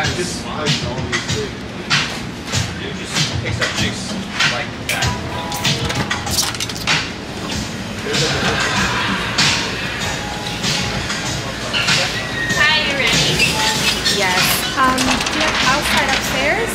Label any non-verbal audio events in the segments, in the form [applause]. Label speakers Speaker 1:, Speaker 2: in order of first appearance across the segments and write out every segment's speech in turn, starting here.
Speaker 1: has just all these things.
Speaker 2: You just picks up chicks like that.
Speaker 3: Hi, you ready?
Speaker 4: Yes. Um, do you have outside upstairs?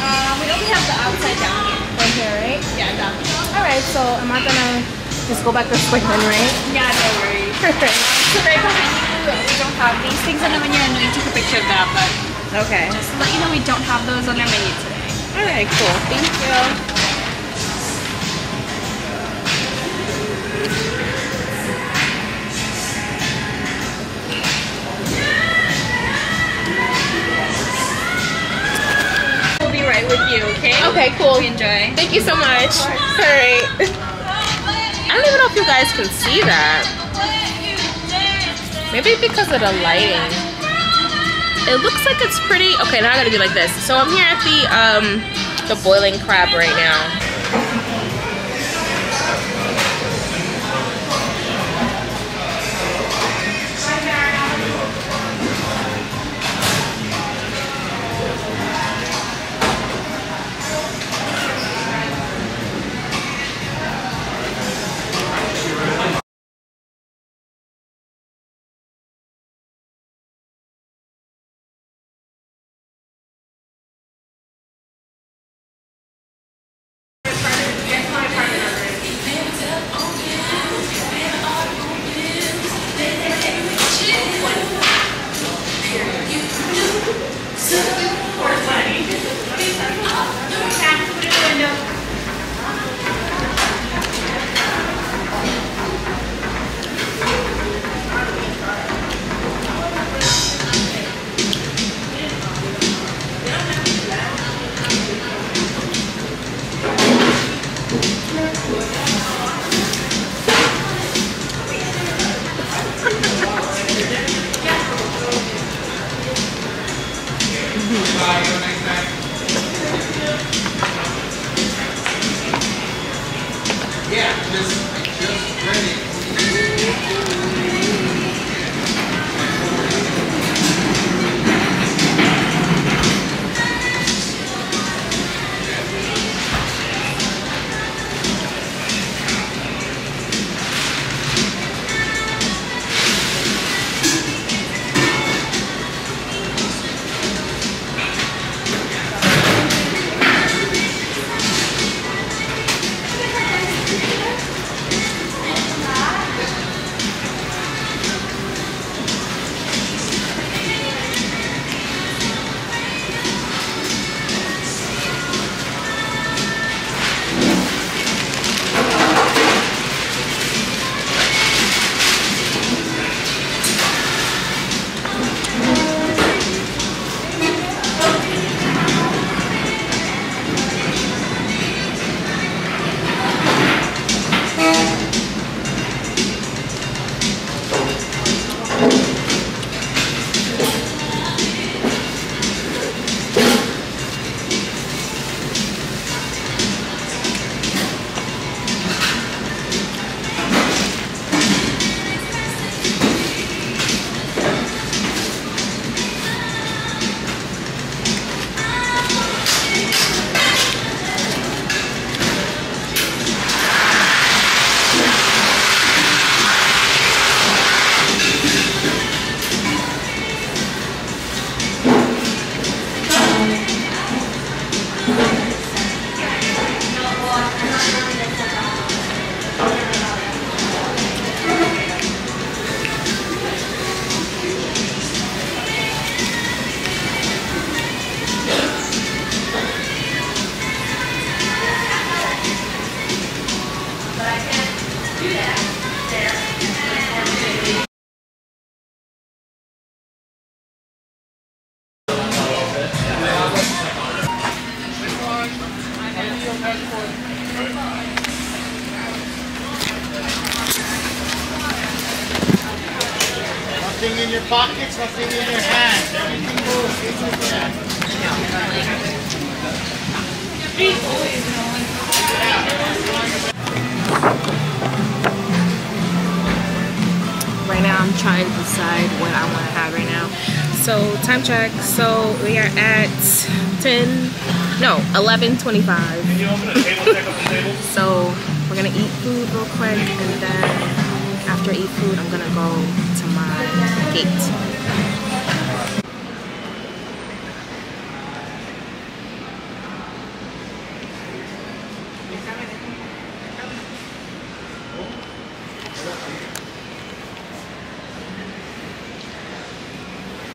Speaker 3: Um, we only have the outside down here.
Speaker 4: Right here, right?
Speaker 3: Yeah, down here.
Speaker 4: Alright, so am I gonna just go back this way then, right?
Speaker 3: Yeah, no worries. [laughs] So right behind you, we don't have these things on the menu. I know you took a picture of that, but
Speaker 4: okay.
Speaker 3: just to let you know we don't have those on our menu today.
Speaker 4: Alright, cool. Thank you.
Speaker 3: We'll be right with you, okay?
Speaker 4: Okay, cool.
Speaker 3: Enjoy.
Speaker 4: Thank you so much. Alright. [laughs] I don't even know if you guys can see that. Maybe because of the lighting. It looks like it's pretty. Okay, now I gotta be like this. So I'm here at the um the boiling crab right now.
Speaker 1: Yeah, Nothing in your pockets, nothing in your hands. Everything your hand.
Speaker 4: Right now I'm trying to decide what I want to have right now. So time check. So we are at 10, no, 11.25. so we're gonna eat food real quick and then after I eat food, I'm gonna go to my gate.